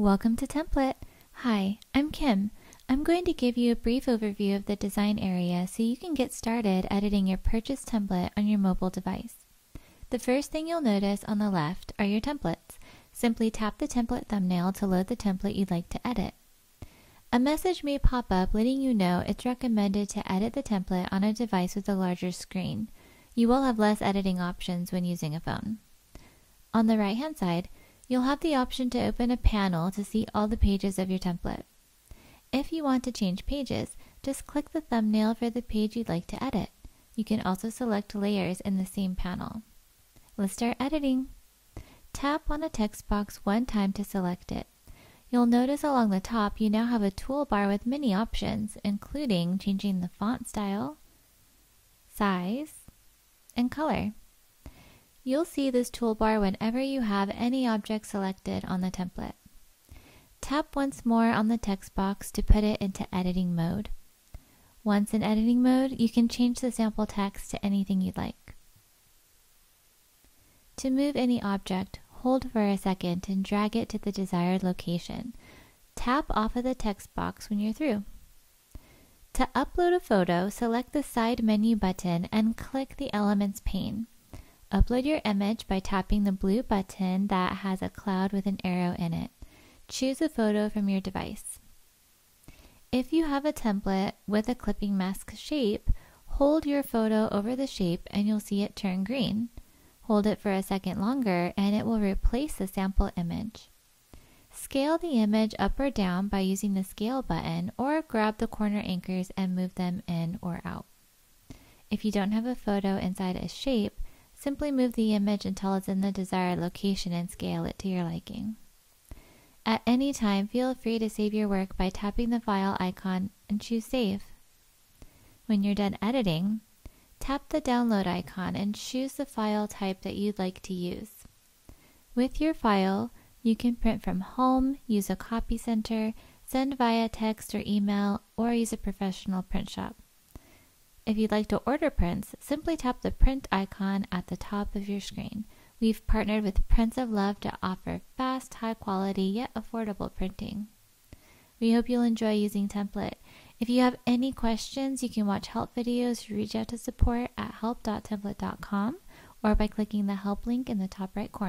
Welcome to Templett. Hi, I'm Kim. I'm going to give you a brief overview of the design area so you can get started editing your purchase template on your mobile device. The first thing you'll notice on the left are your templates. Simply tap the template thumbnail to load the template you'd like to edit. A message may pop up letting you know it's recommended to edit the template on a device with a larger screen. You will have less editing options when using a phone. On the right hand side, you'll have the option to open a panel to see all the pages of your template. If you want to change pages, just click the thumbnail for the page you'd like to edit. You can also select layers in the same panel. Let's start editing. Tap on a text box one time to select it. You'll notice along the top you now have a toolbar with many options, including changing the font style, size, and color. You'll see this toolbar whenever you have any object selected on the template. Tap once more on the text box to put it into editing mode. Once in editing mode, you can change the sample text to anything you'd like. To move any object, hold for a second and drag it to the desired location. Tap off of the text box when you're through. To upload a photo, select the side menu button and click the Elements pane. Upload your image by tapping the blue button that has a cloud with an arrow in it. Choose a photo from your device. If you have a template with a clipping mask shape, hold your photo over the shape and you'll see it turn green. Hold it for a second longer and it will replace the sample image. Scale the image up or down by using the scale button or grab the corner anchors and move them in or out. If you don't have a photo inside a shape, Simply move the image until it's in the desired location and scale it to your liking. At any time, feel free to save your work by tapping the file icon and choose Save. When you're done editing, tap the download icon and choose the file type that you'd like to use. With your file, you can print from home, use a copy center, send via text or email, or use a professional print shop. If you'd like to order prints, simply tap the print icon at the top of your screen. We've partnered with Prints of Love to offer fast, high quality, yet affordable printing. We hope you'll enjoy using Templett. If you have any questions, you can watch help videos or reach out to support at help.templett.com or by clicking the help link in the top right corner.